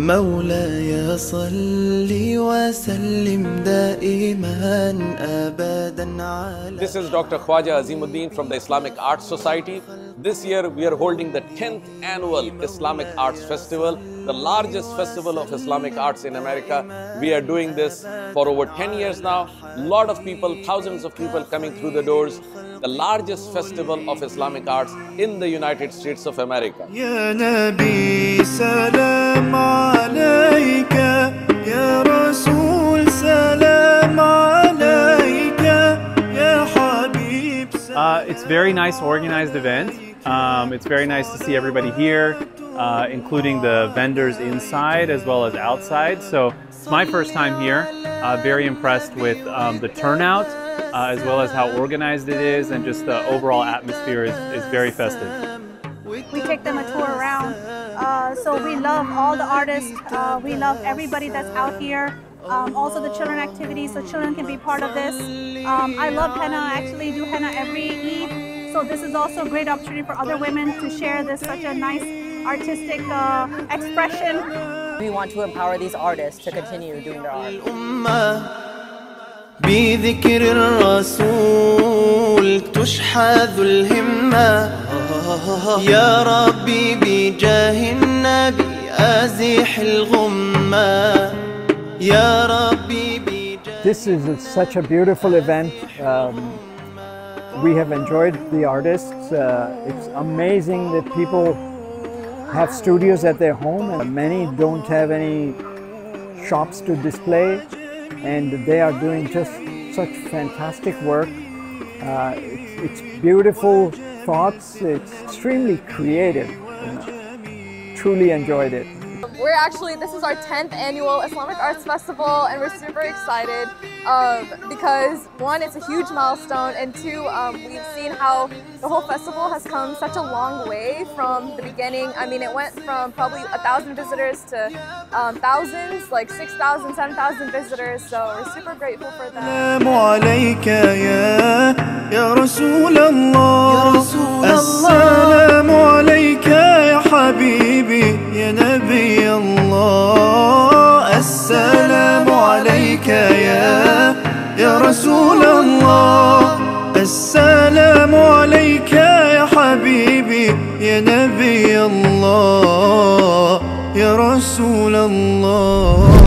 مولاي صل وسلم دائما ابدا على This is Dr. Khwaja Azimuddin from the Islamic Arts Society. This year we are holding the 10th annual Islamic Arts Festival, the largest festival of Islamic arts in America. We are doing this for over 10 years now. A lot of people, thousands of people coming through the doors. The largest festival of Islamic arts in the United States of America. Uh, It's very nice organized event. Um, it's very nice to see everybody here, uh, including the vendors inside as well as outside. So it's my first time here. Uh, very impressed with um, the turnout uh, as well as how organized it is and just the overall atmosphere is, is very festive. We take them a tour around. Uh, so we love all the artists. Uh, we love everybody that's out here. Um, also the children activities, so children can be part of this. Um, I love henna. I actually do henna every Eid. So this is also a great opportunity for other women to share this such a nice artistic uh, expression. We want to empower these artists to continue doing their art. الأمة بذكر الرسول تشحذ الهمة يا ربي بجاه النبي أزيح الغمة يا ربي بجاه This is such a beautiful event. Um, we have enjoyed the artists. Uh, it's amazing that people have studios at their home, and many don't have any shops to display, and they are doing just such fantastic work. Uh, it's, it's beautiful thoughts. It's extremely creative. you know. Truly enjoyed it. We're actually, this is our 10th annual Islamic Arts Festival, and we're super excited um, because one, it's a huge milestone, and two, um, we've seen how the whole festival has come such a long way from the beginning. I mean, it went from probably a thousand visitors to um, thousands, like 6,000, 7,000 visitors, so we're super grateful for that. يا نبي الله يا رسول الله.